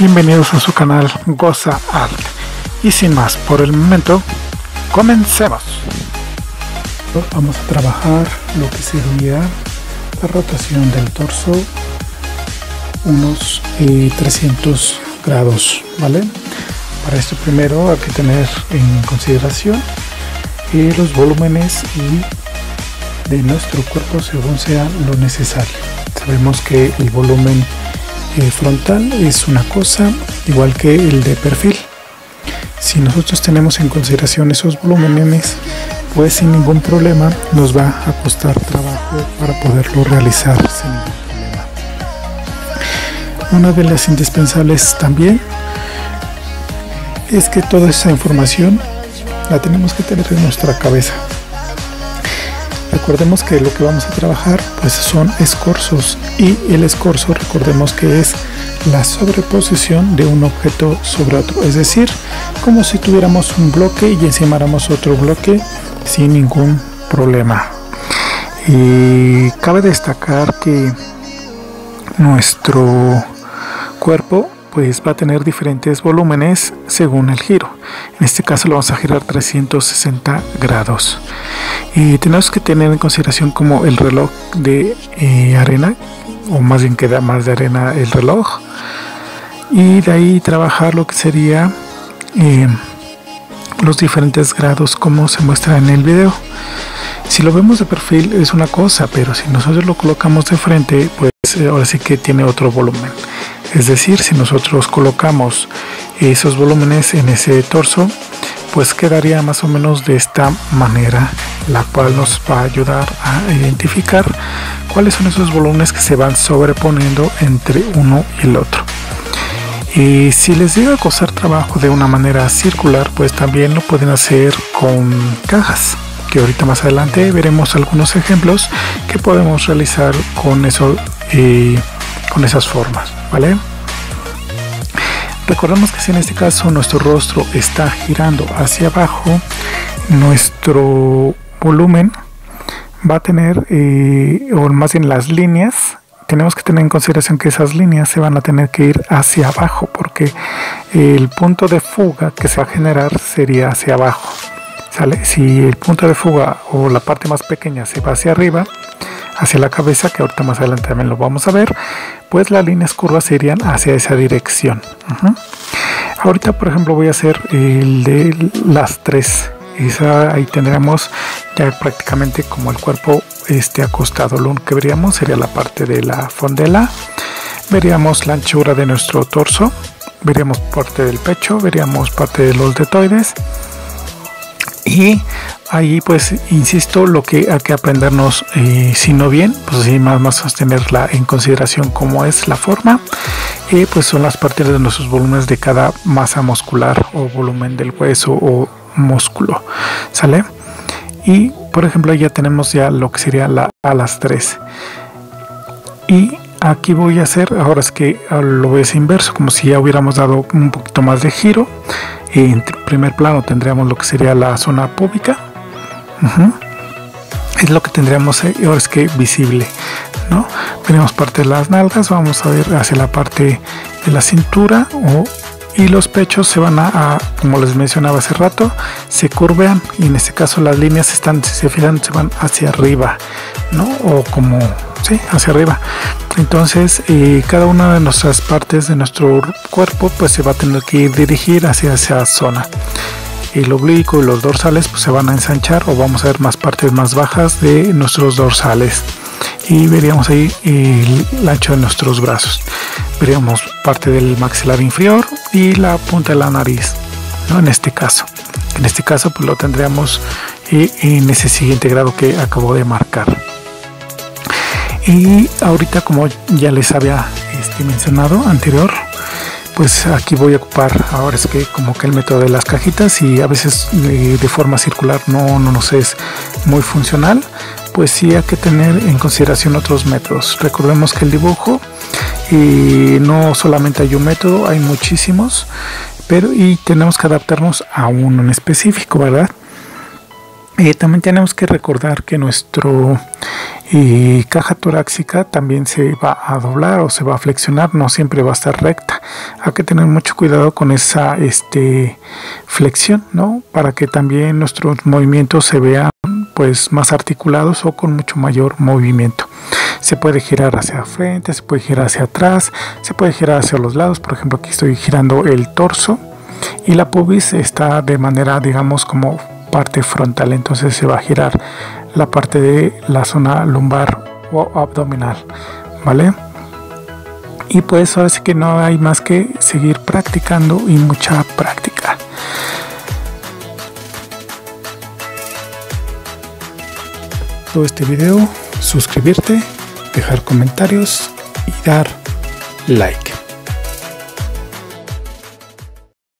bienvenidos a su canal Goza Art. Y sin más, por el momento, comencemos. Vamos a trabajar lo que sería la rotación del torso, unos 300 eh, grados, ¿vale? Para esto primero hay que tener en consideración eh, los volúmenes y de nuestro cuerpo según sea lo necesario. Sabemos que el volumen eh, frontal es una cosa igual que el de perfil. Si nosotros tenemos en consideración esos volúmenes, pues sin ningún problema nos va a costar trabajo para poderlo realizar sin ningún problema. Una de las indispensables también es que toda esa información la tenemos que tener en nuestra cabeza. Recordemos que lo que vamos a trabajar pues son escorzos y el escorzo recordemos que es la sobreposición de un objeto sobre otro, es decir, como si tuviéramos un bloque y encimáramos otro bloque sin ningún problema. Y cabe destacar que nuestro cuerpo pues va a tener diferentes volúmenes según el giro. En este caso lo vamos a girar 360 grados. Y tenemos que tener en consideración como el reloj de eh, arena, o más bien queda más de arena el reloj. Y de ahí trabajar lo que sería eh, los diferentes grados como se muestra en el video. Si lo vemos de perfil es una cosa, pero si nosotros lo colocamos de frente, pues eh, ahora sí que tiene otro volumen. Es decir, si nosotros colocamos esos volúmenes en ese torso, pues quedaría más o menos de esta manera, la cual nos va a ayudar a identificar cuáles son esos volúmenes que se van sobreponiendo entre uno y el otro. Y si les llega a costar trabajo de una manera circular, pues también lo pueden hacer con cajas, que ahorita más adelante veremos algunos ejemplos que podemos realizar con eso, eh, con esas formas. ¿vale? Recordemos que si en este caso nuestro rostro está girando hacia abajo, nuestro volumen va a tener, eh, o más bien las líneas, tenemos que tener en consideración que esas líneas se van a tener que ir hacia abajo, porque el punto de fuga que se va a generar sería hacia abajo. ¿sale? Si el punto de fuga o la parte más pequeña se va hacia arriba, hacia la cabeza, que ahorita más adelante también lo vamos a ver, pues las líneas curvas serían hacia esa dirección. Ahorita, por ejemplo, voy a hacer el de las tres. Esa, ahí tendríamos ya prácticamente como el cuerpo este acostado. Lo que veríamos sería la parte de la fondela. Veríamos la anchura de nuestro torso. Veríamos parte del pecho. Veríamos parte de los detoides y ahí pues insisto lo que hay que aprendernos eh, si no bien pues sí más más tenerla en consideración como es la forma. Y pues son las partes de nuestros volúmenes de cada masa muscular o volumen del hueso o músculo sale y por ejemplo ya tenemos ya lo que sería la a las 3 y aquí voy a hacer ahora es que lo hacer inverso como si ya hubiéramos dado un poquito más de giro en primer plano tendríamos lo que sería la zona pública. Es lo que tendríamos eh, ahora es que visible no tenemos parte de las nalgas vamos a ver hacia la parte de la cintura y los pechos se van a, como les mencionaba hace rato se curvean y en este caso las líneas están si se fijan se van hacia arriba no o como sí hacia arriba. Entonces eh, cada una de nuestras partes de nuestro cuerpo pues se va a tener que dirigir hacia esa zona. El oblicuo y los dorsales pues se van a ensanchar o vamos a ver más partes más bajas de nuestros dorsales y veríamos ahí el, ancho de nuestros brazos. Veríamos parte del maxilar inferior y la punta de la nariz ¿no? en este caso. En este caso pues lo tendríamos eh, en ese siguiente grado que acabo de marcar. Y ahorita como ya les había este, mencionado anterior pues aquí voy a ocupar ahora es que como que el método de las cajitas y a veces de, forma circular no, no nos es muy funcional pues sí hay que tener en consideración otros métodos recordemos que el dibujo y no solamente hay un método hay muchísimos pero y tenemos que adaptarnos a uno en específico verdad también tenemos que recordar que nuestro y caja torácica también se va a doblar o se va a flexionar, no siempre va a estar recta. Hay que tener mucho cuidado con esa este, flexión, ¿no? Para que también nuestros movimientos se vean pues más articulados o con mucho mayor movimiento. Se puede girar hacia frente, se puede girar hacia atrás, se puede girar hacia los lados. Por ejemplo, aquí estoy girando el torso y la pubis está de manera, digamos, como parte frontal. Entonces se va a girar la parte de la zona lumbar o abdominal, ¿vale? Y pues ahora sí que no hay más que seguir practicando y mucha práctica. Este video, suscribirte, dejar comentarios y dar like.